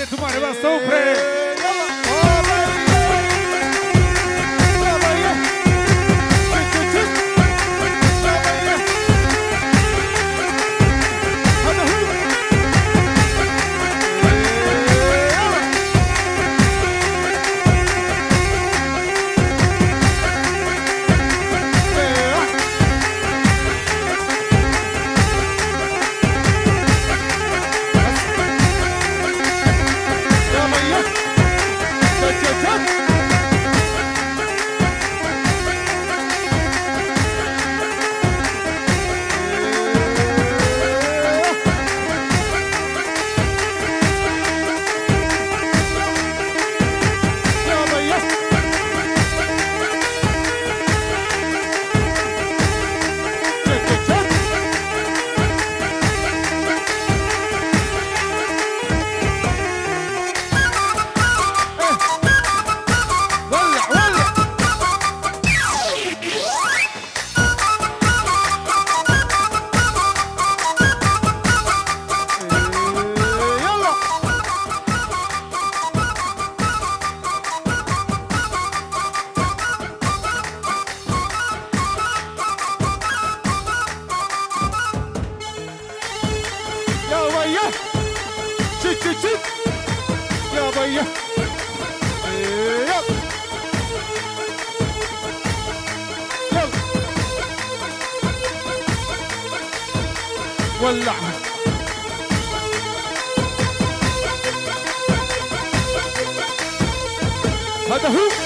Cadê tu, mano? Vai sofrer! ولع هذا هو.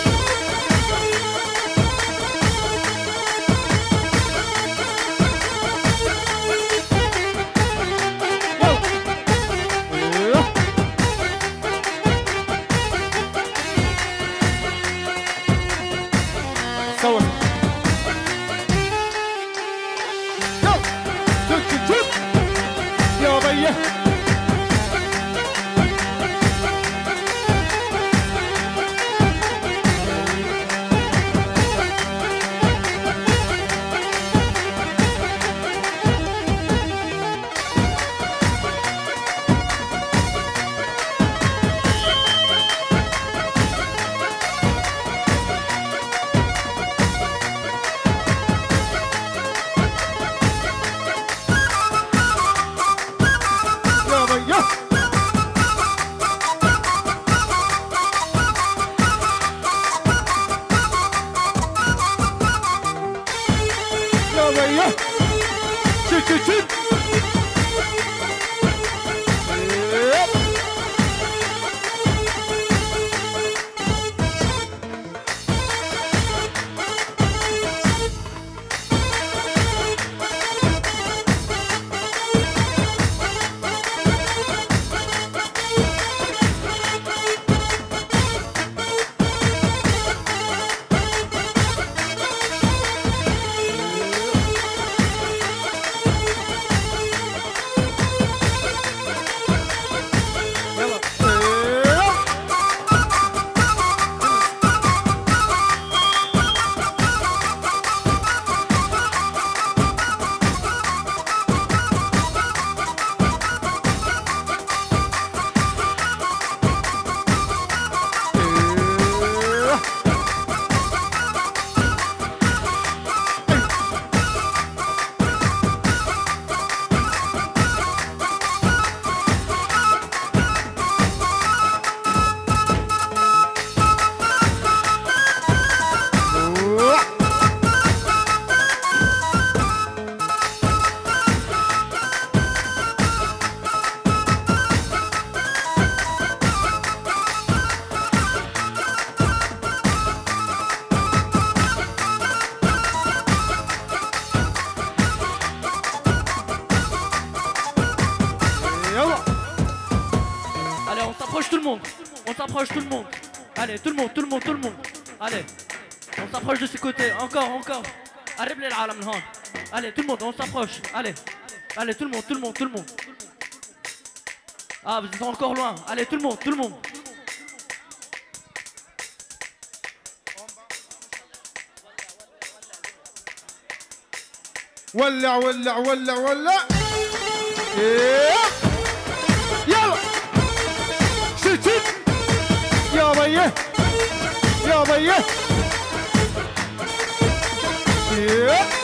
s'approche de ce côté. Encore, encore. Arrive les العالم من هون. Allez, tout le monde, on s'approche. Allez, allez, tout le monde, tout le monde, tout le monde. Ah, vous êtes encore loin. Allez, tout le monde, tout le monde. ولع ولع ولع ولع إيه. يلا شت تشت يا بيه يا بيه Brasil!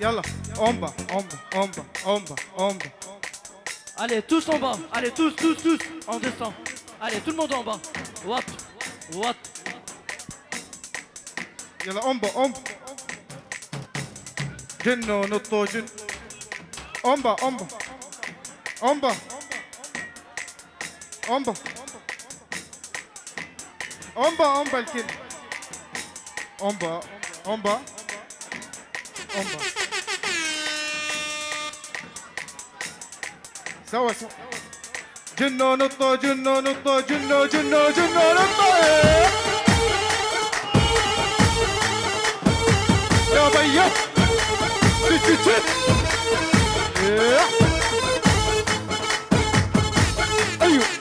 Yalla. Allez, tous en bas. Allez, tous, tous, tous. On descend. Allez, tout le monde en bas. What What Yalla, omba, omba. Jinno, noto, jin. Omba, omba. Omba. Omba. Omba, omba, le kid. Omba, omba. omba. أمبا سوا سوا. جنو نطو جنو نطو جنو جنو جنو نطو. يا إيه. أيوه.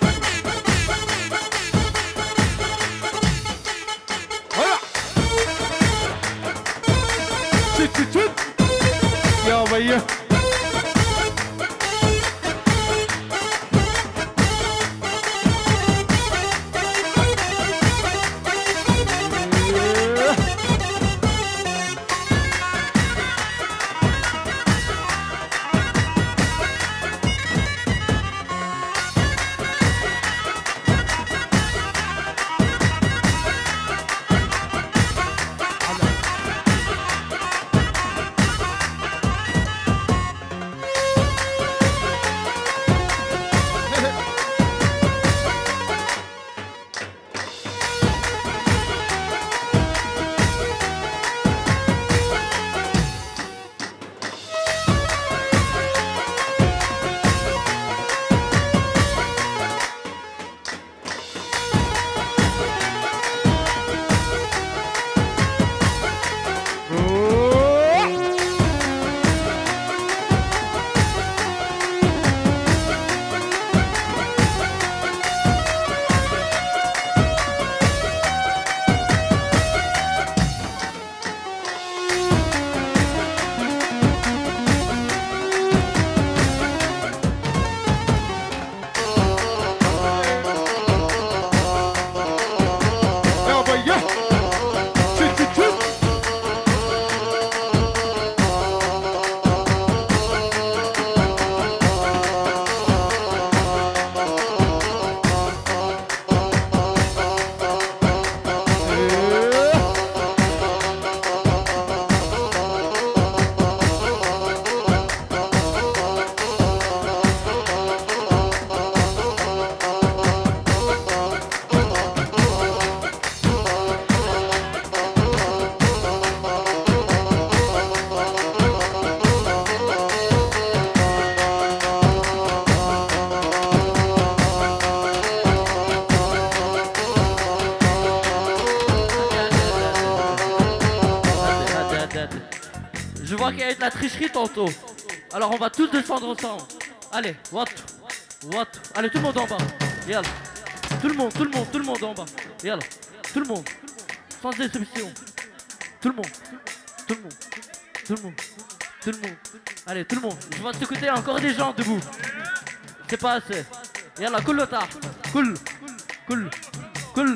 Alors on va tous descendre ensemble. Allez, what? What? Allez, tout le monde en bas. Yalla. Tout le monde, tout le monde, tout le monde en bas. Yalla. Tout le monde. Sans exception. Tout le monde. Tout le monde. Tout le monde. Tout le monde. Allez, tout le monde. Je vois de ce côté encore des gens debout. C'est pas assez. Yalla, cool le. Cool. Cool. Cool.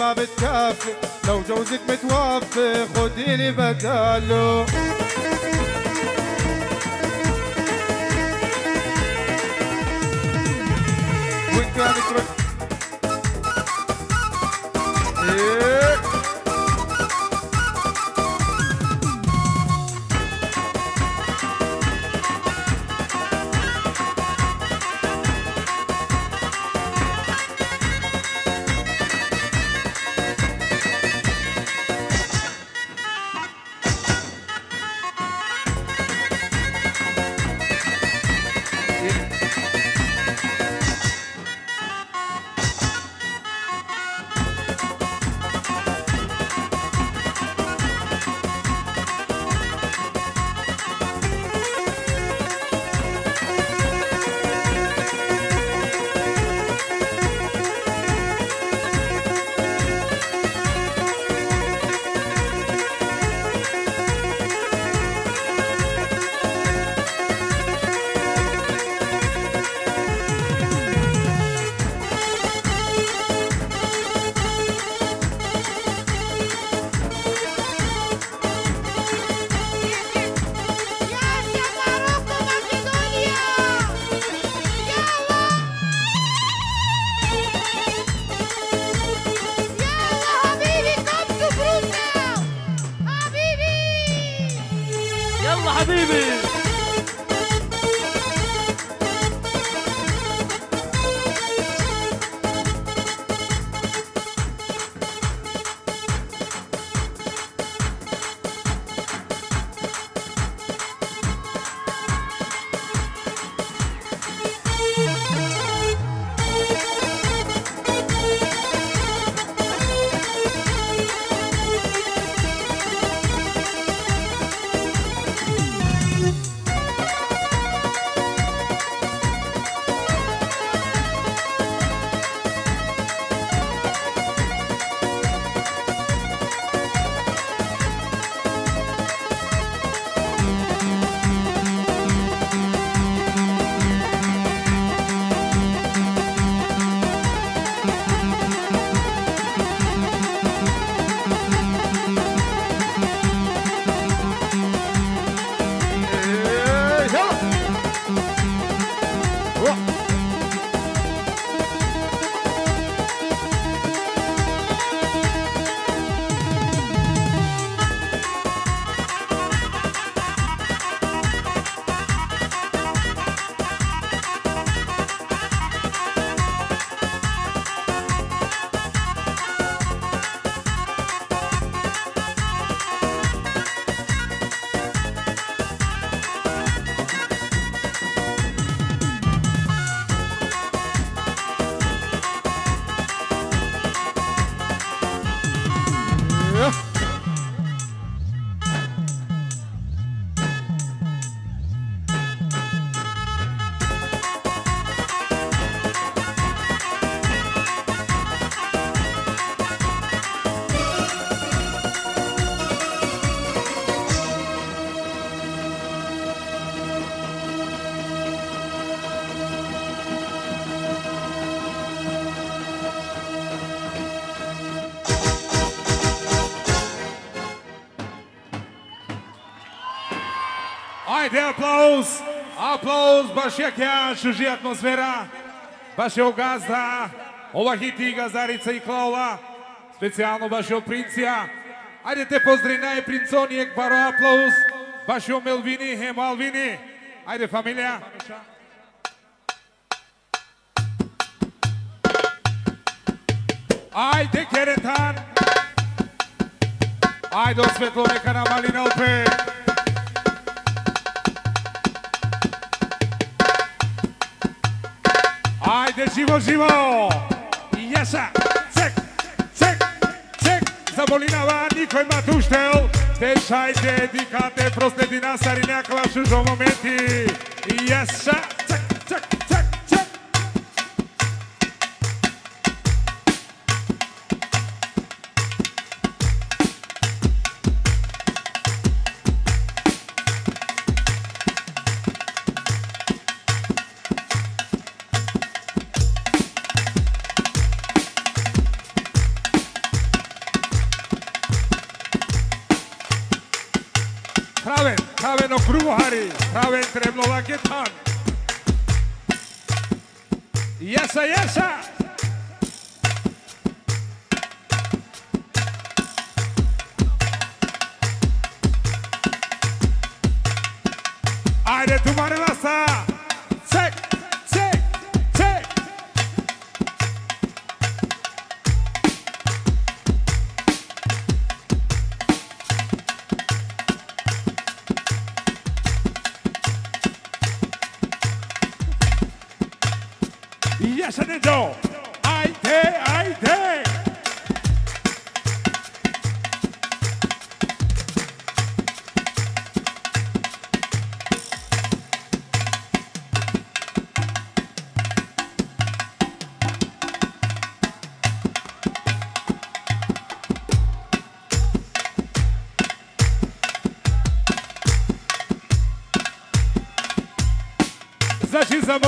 ما بتكفي لو جوزك متوفي خديني بداله. Аплауз. Аплауз баш ја ќе чужи атмосфера. Баш ја газда. Ова хити и газарица и клаула. Специјално баш ја принција. Ајде те поздрави нај принцони ек баро аплауз. Баш ја Мелвини, хем Алвини. Ајде фамилија. Ајде Керетан. Ајде осветло нека на Малина опе. Ајде живо живо. Јеса. Цек. Цек. Цек. Заболинава никој матуштел. Дешајте дикате проследи насари, някаква шужо моменти. Јеса. Цек. Цек.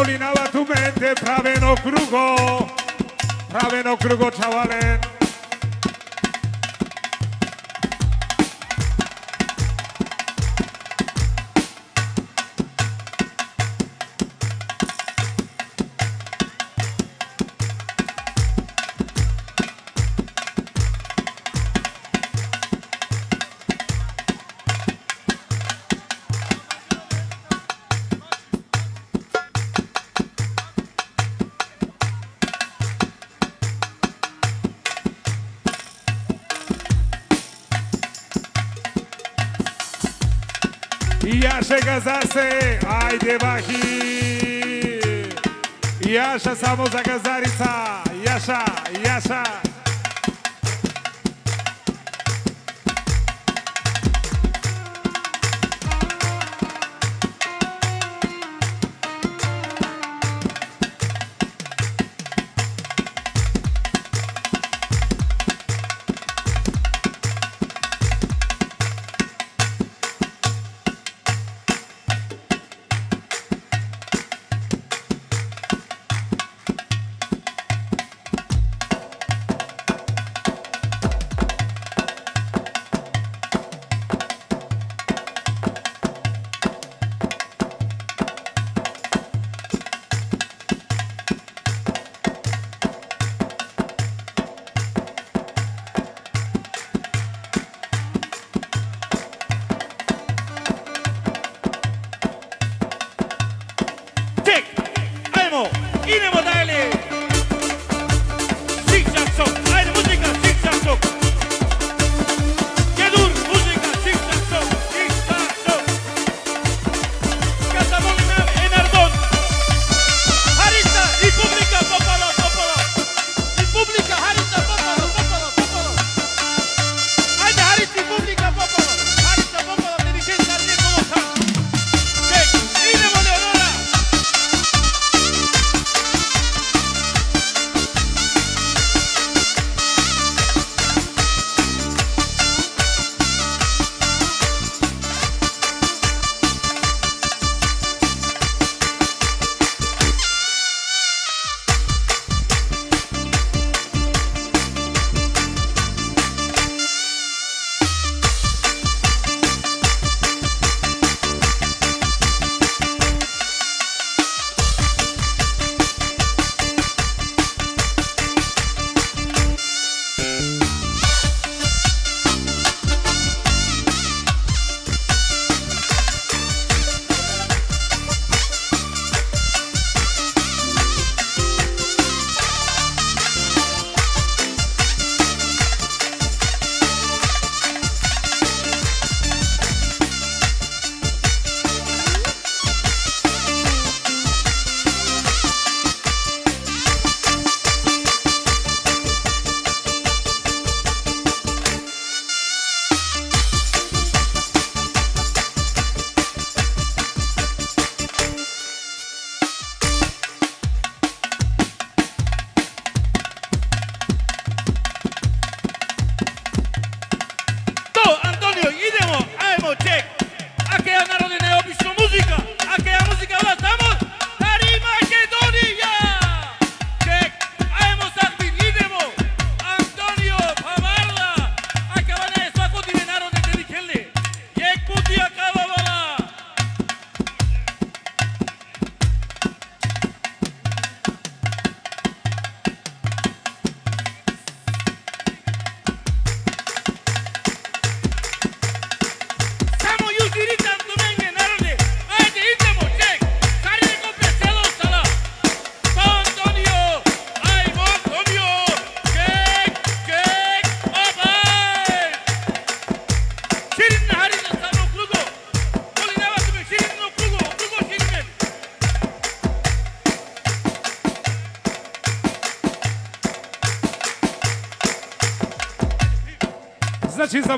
Caminaba tu mente, Praveno Krugo, Praveno Krugo, chavales. За се, ајде бахи. Јаша само за газарица, Јаша, Јаша.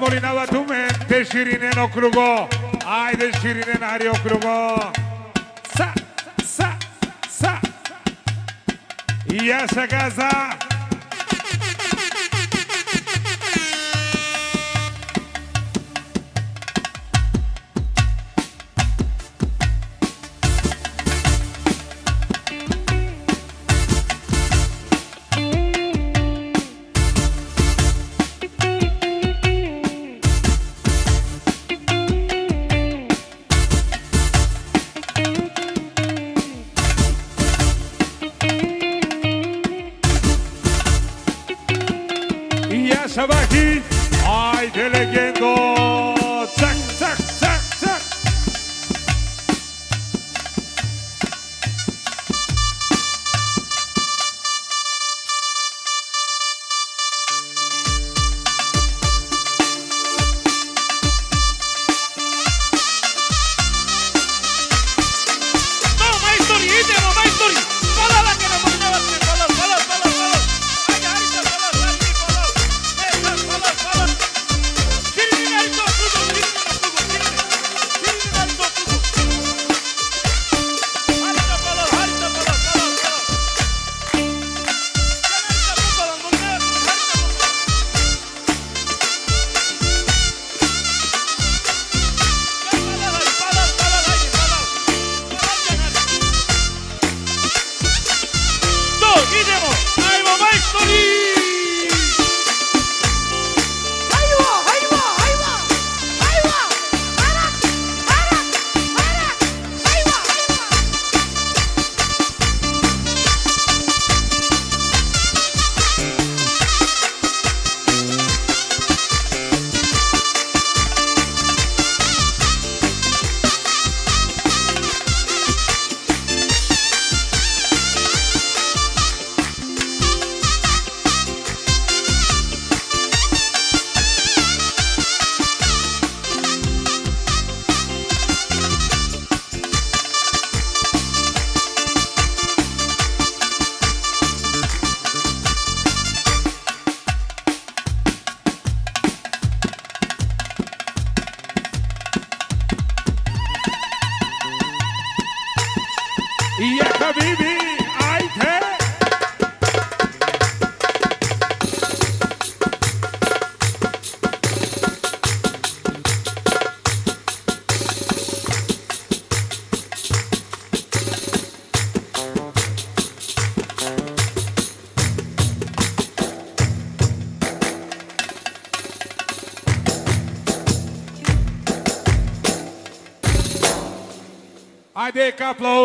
Значи заболинава тумен, те ширинен округо. Ајде на Арио круго. Са, са, са. И Јаша газа.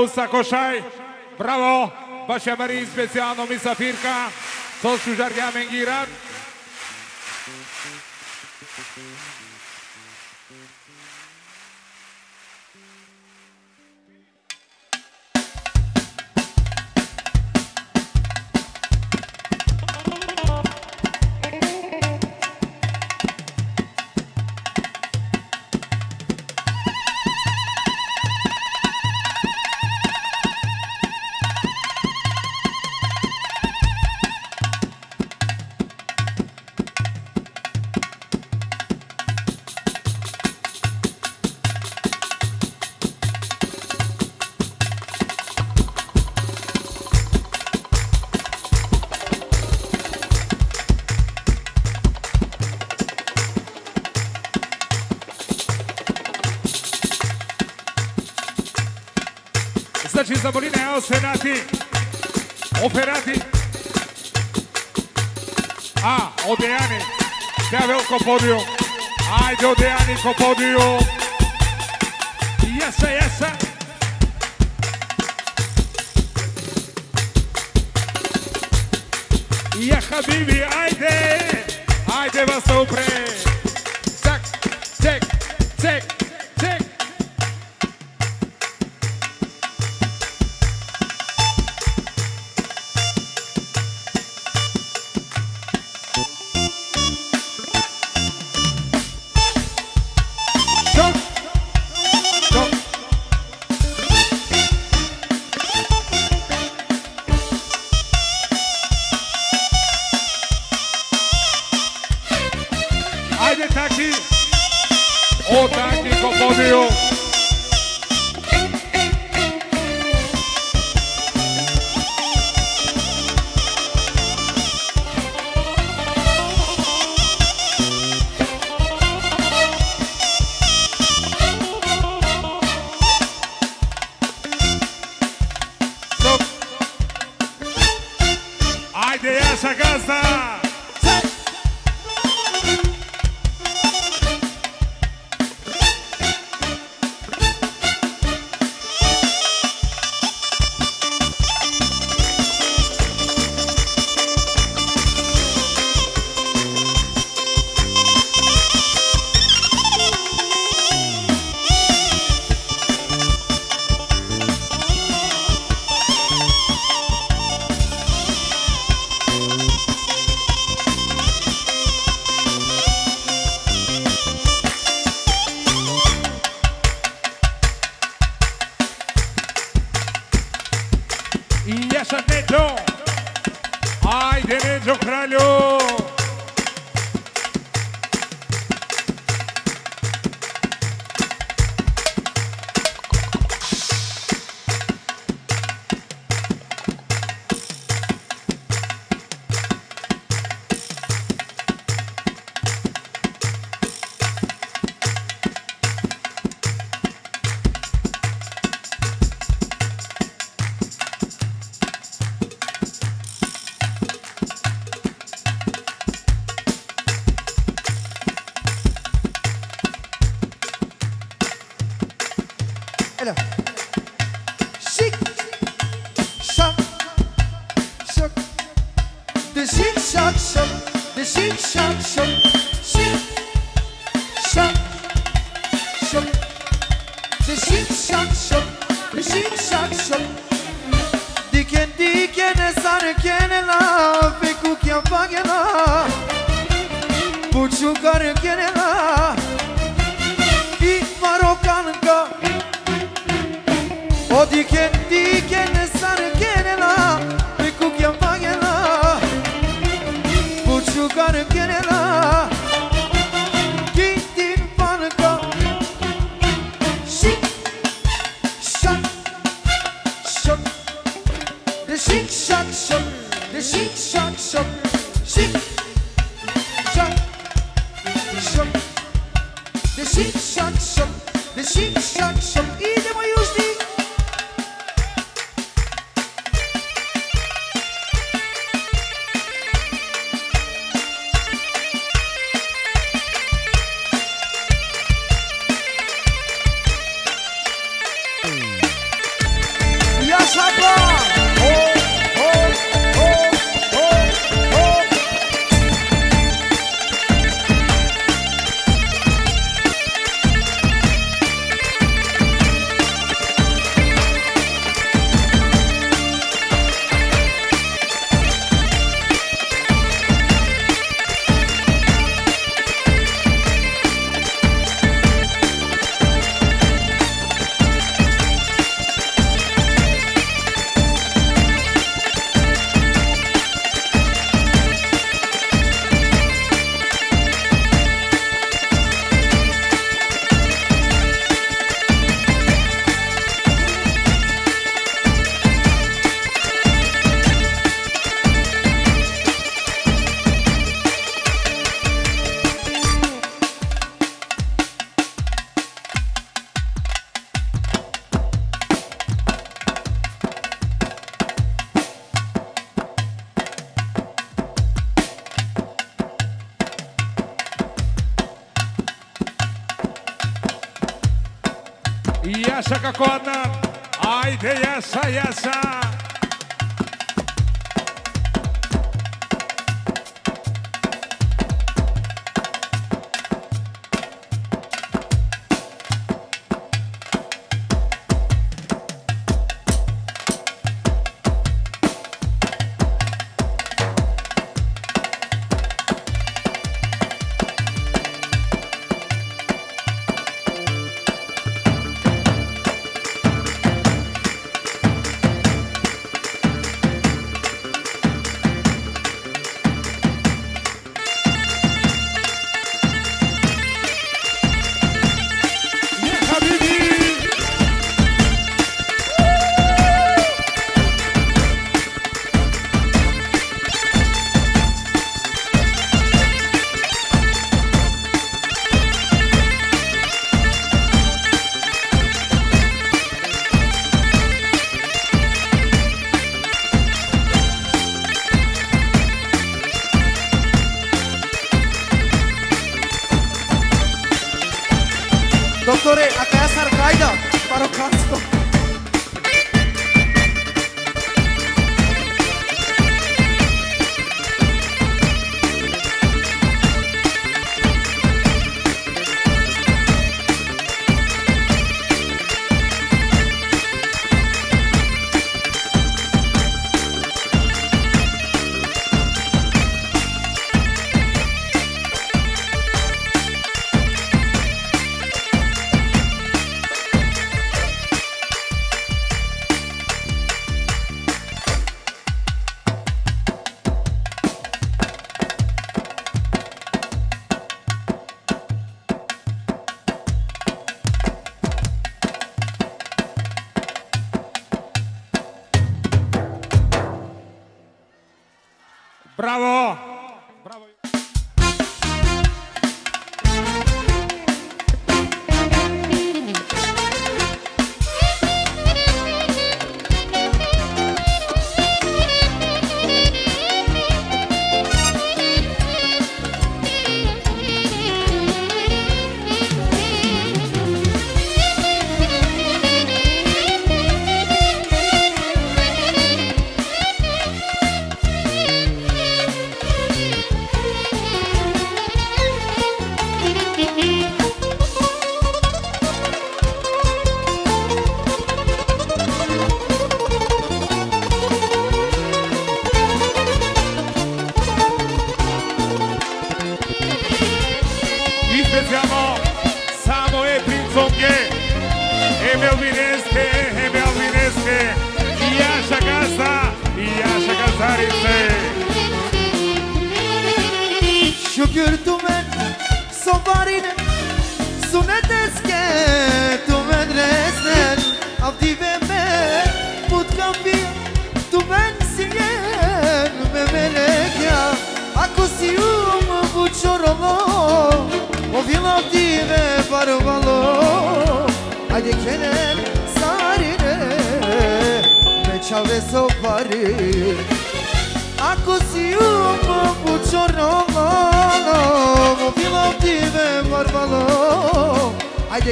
Аплауз Кошај. Браво! баше Мари специјално мисафирка со Шужарја Менгиран. Значи за Молине Осенати, Оферати, А, Одејани, сега велко подиум. Ајде Одејани ко подиум. Јеса, јеса. Ја хабиби, ајде, ајде вас да упре. Shake, shake, shake. The shake, shake, shake. Shake, shake, shake. The shake, shake, shake. The shake, shake, shake. Eat them or use the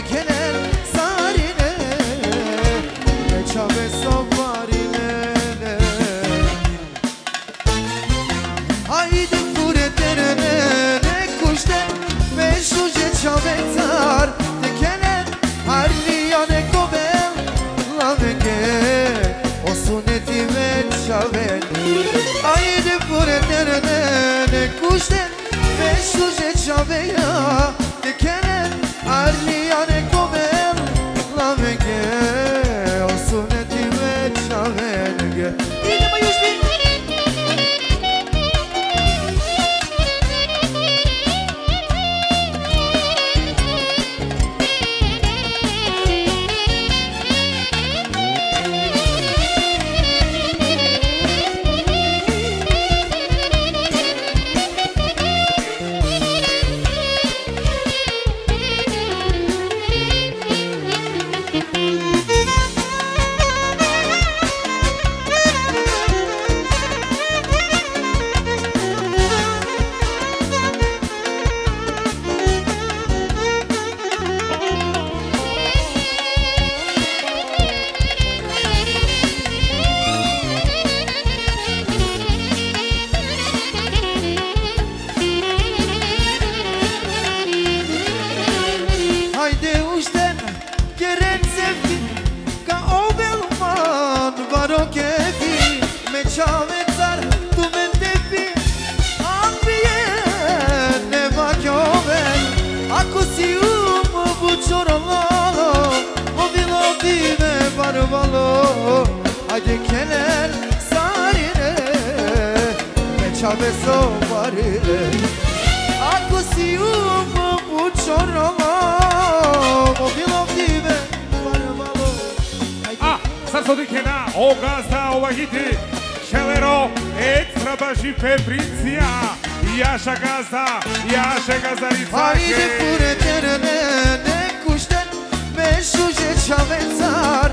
çekene sarine Ne çabe savarine Haydi kure ne kuşte Meşruje çabe tar tekene Harriya ne kobe lavenge O suneti ve çabe Haydi ne kuşte Meşruje çabe adekeler sarine me çabe sovarine. Ako si uvo bučoroma mogilo vdive varvalo A ah, sad sodi kena o gazda ova hiti Şelero ekstra başı febriziya Yaşa gazda, yaşa gazda ritma Haydi fure terene ne kuşten Meşuje çavezar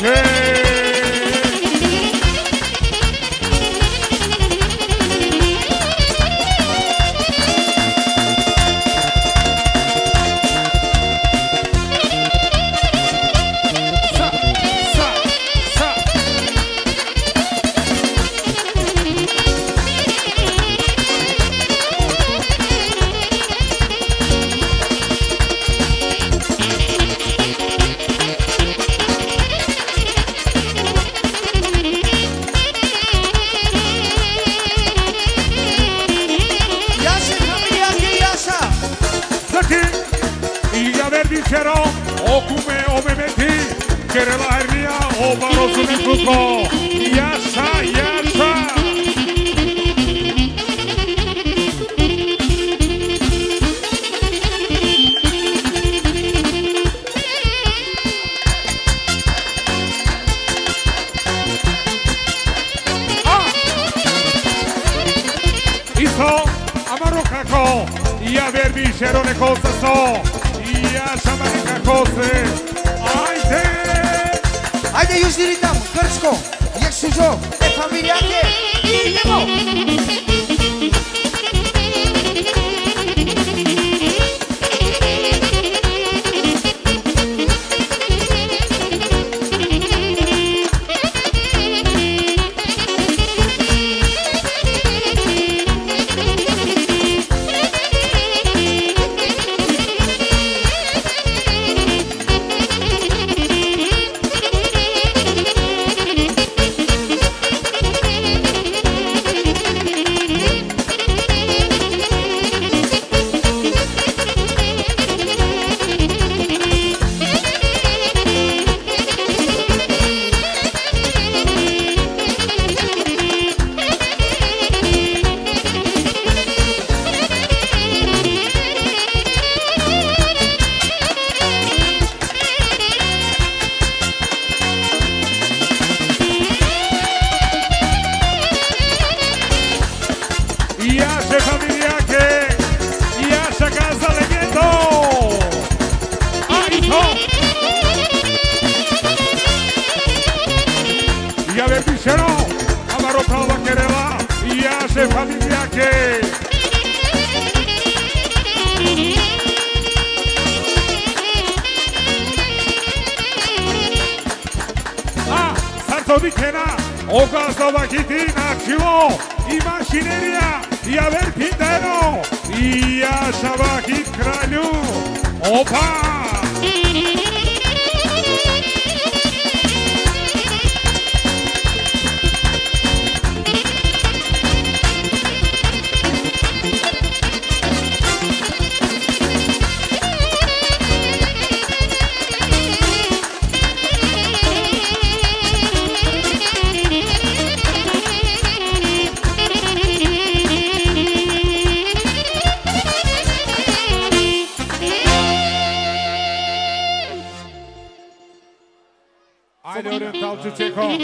Yeah. Querer lá hernia o baros un empujo. Yasa, yasa. Ah! Isto, amaro kako, ia verbi xerone cosa so, ia xamarika cose. Ellos gritaban, let's go, y exuyó, es familia que, y llegó. Atena, Okazawakitina, Kimo, Imagineria, Iabel Pintero, Iasabaki Kralyu, Opa! call.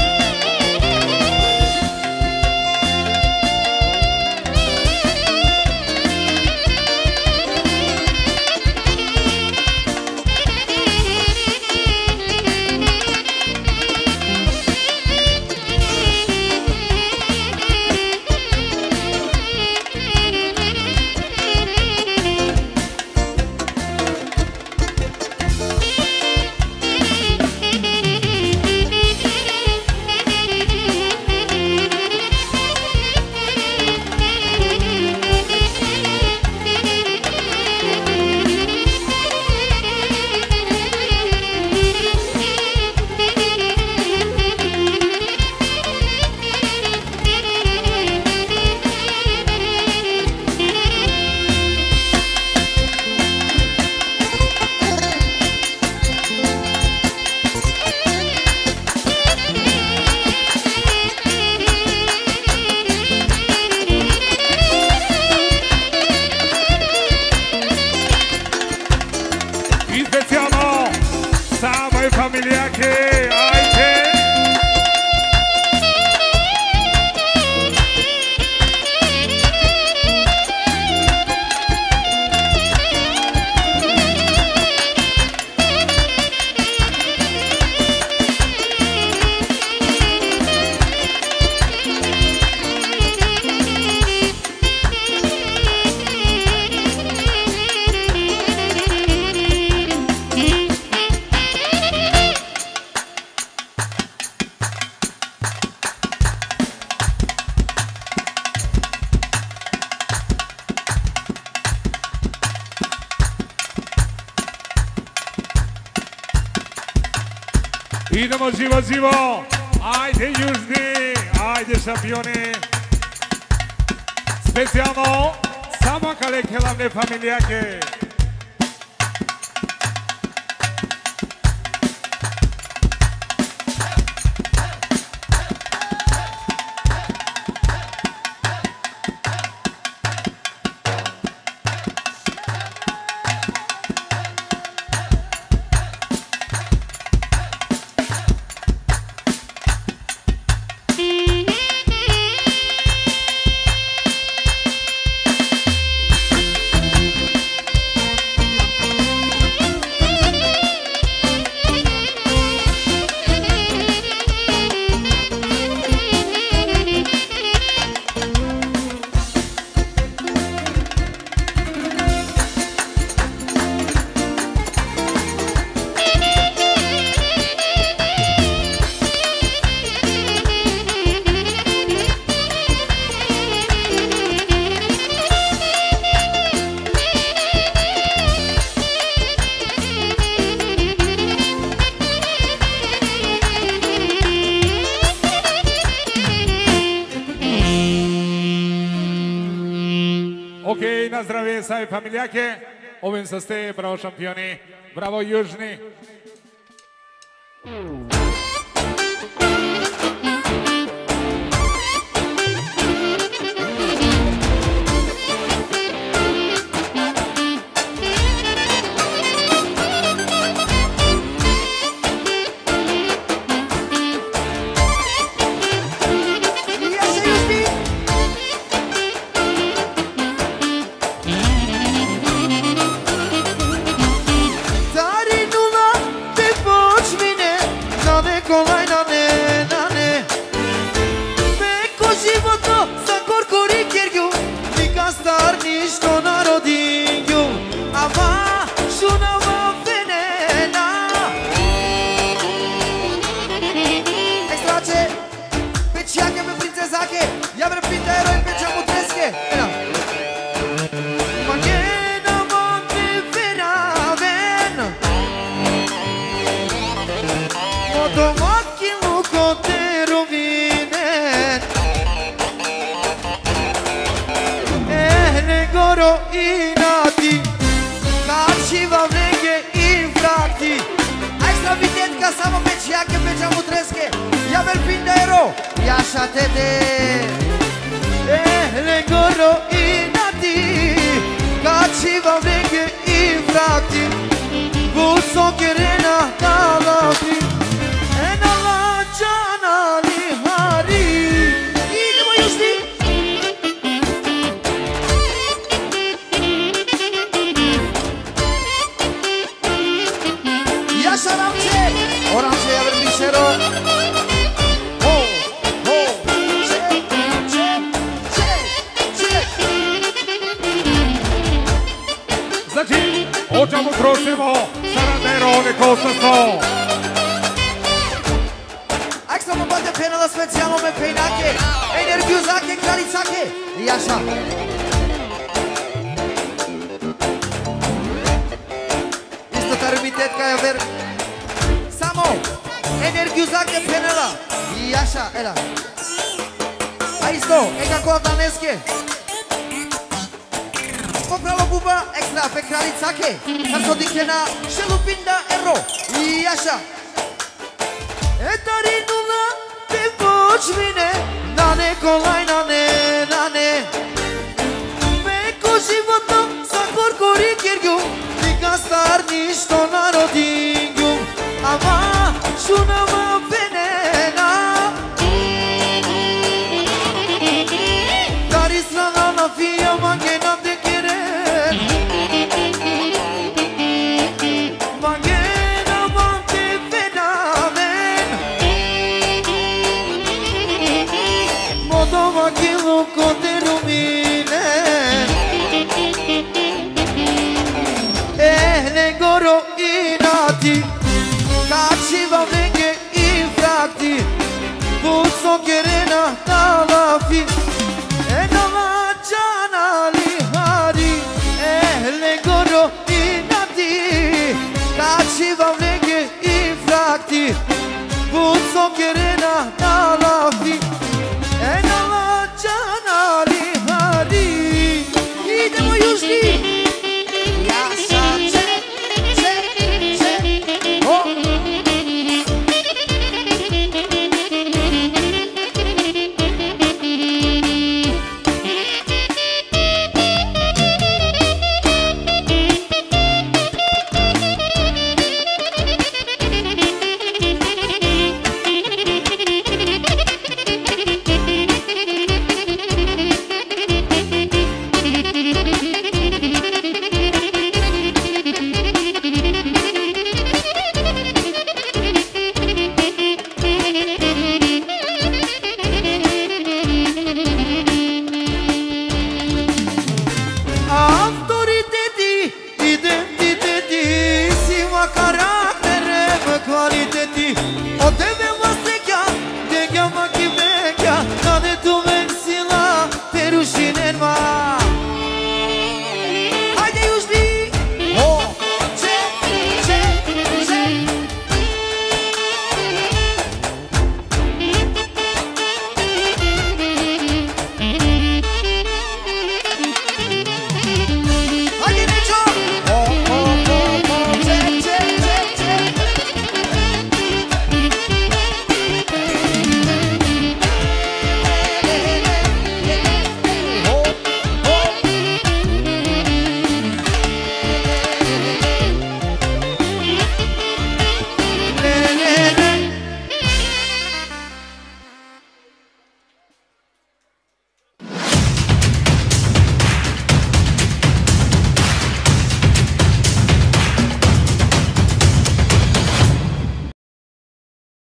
Idemo živo, živo! Ajde južni, ajde šampioni! Specijalno, samo kaleke lavne familijake! Здравие, фамилијаке. Овим са сте, браво шампиони. Браво Јужни. Occiamo prossimo, sarà vero che cosa so. Ecco, siamo un appena lo aspettiamo per Peinacche. E nerviosacche, clarisacche. Riascia. Questo tarbitet che è aver... Samo! Energiuzak epenela! Iaxa, era! Aizto, eka koa daneske! Aizto! Buba, extra pe kralitzake Zartzo dikena, xelupinda erro. Iasa Eta rindula Te počvine Nane kolaj, nane, nane. Preko životom Sa korkori kirgju Nika star ništo na rodinju Ama šunava